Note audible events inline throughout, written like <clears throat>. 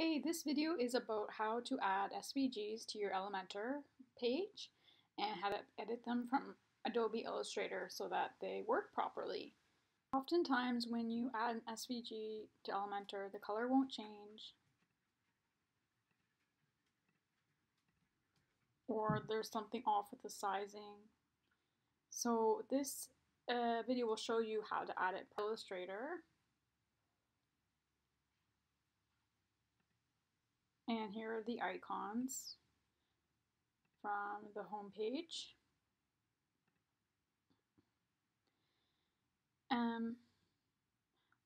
Hey, this video is about how to add SVGs to your Elementor page and how to edit them from Adobe Illustrator so that they work properly. Oftentimes when you add an SVG to Elementor, the color won't change or there's something off with the sizing. So this uh, video will show you how to add it to Illustrator And here are the icons from the home page. Um,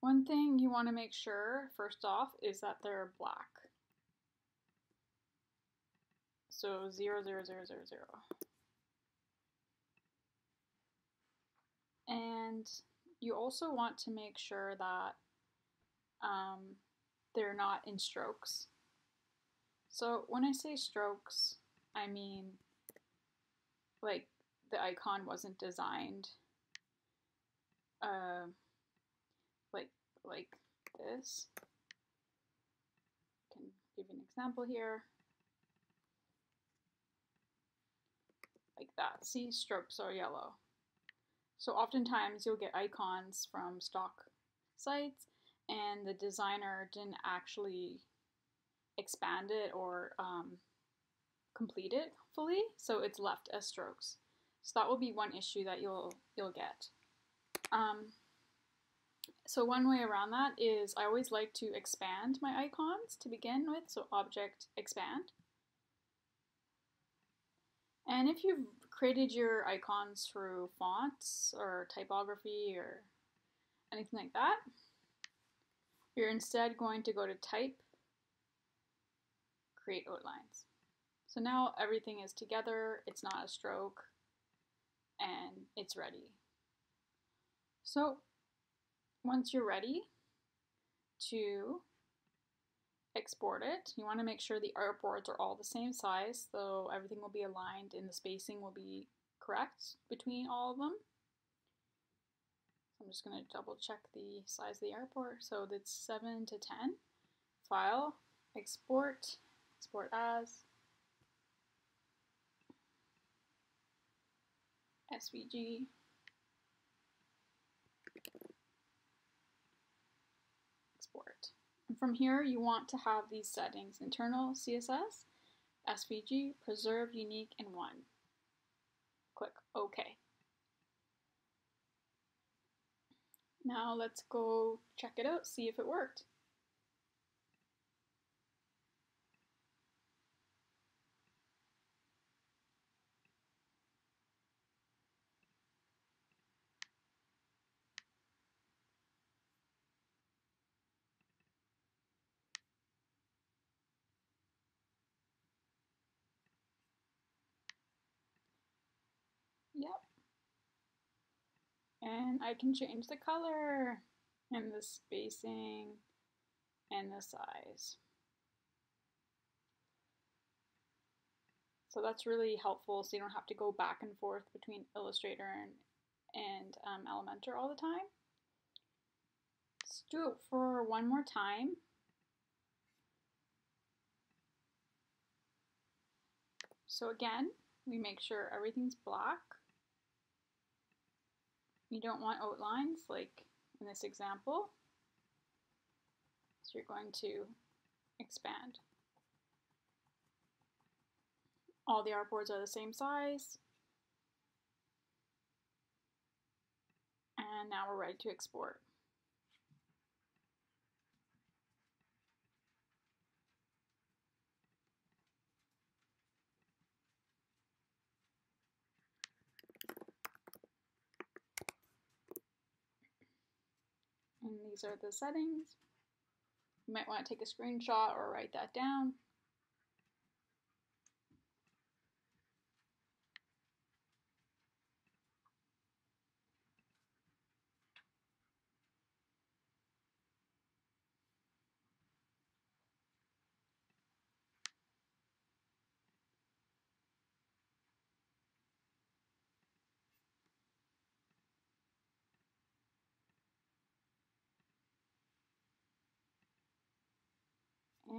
one thing you want to make sure, first off, is that they're black. So 0, 0, 0, 0, 0. And you also want to make sure that um, they're not in strokes. So when I say strokes, I mean like the icon wasn't designed uh, like like this. I can give you an example here. Like that. See, strokes are yellow. So oftentimes you'll get icons from stock sites and the designer didn't actually expand it or um, complete it fully, so it's left as strokes. So that will be one issue that you'll you'll get. Um, so one way around that is I always like to expand my icons to begin with, so object expand. And if you've created your icons through fonts or typography or anything like that, you're instead going to go to type create outlines. So now everything is together, it's not a stroke, and it's ready. So once you're ready to export it, you want to make sure the artboards are all the same size, so everything will be aligned and the spacing will be correct between all of them. So I'm just going to double check the size of the artboard. So that's 7 to 10. File, export, export as SVG export. And from here you want to have these settings, internal CSS, SVG, preserve, unique, and one. Click OK. Now let's go check it out, see if it worked. And I can change the color and the spacing and the size. So that's really helpful so you don't have to go back and forth between Illustrator and, and um, Elementor all the time. Let's do it for one more time. So again, we make sure everything's black. You don't want outlines like in this example. So you're going to expand. All the artboards are the same size. And now we're ready to export. And these are the settings. You might want to take a screenshot or write that down.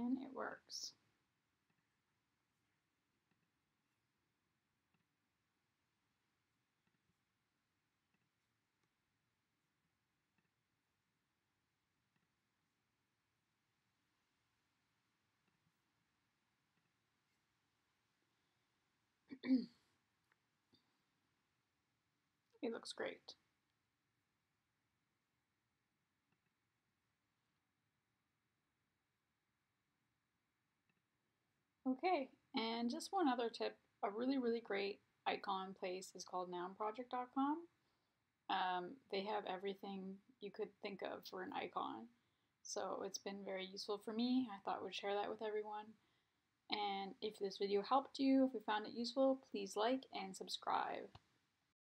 And it works. <clears throat> it looks great. Okay, and just one other tip, a really, really great icon place is called nounproject.com. Um, they have everything you could think of for an icon. So it's been very useful for me. I thought I would share that with everyone. And if this video helped you, if you found it useful, please like and subscribe.